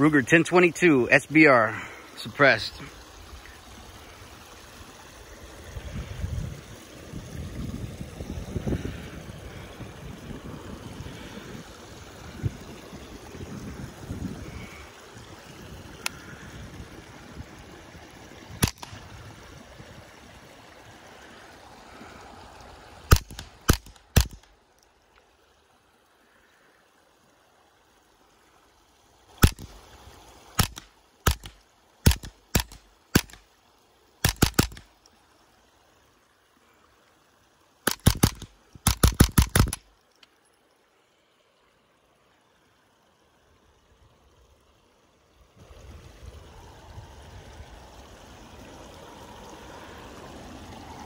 Ruger 1022 SBR suppressed.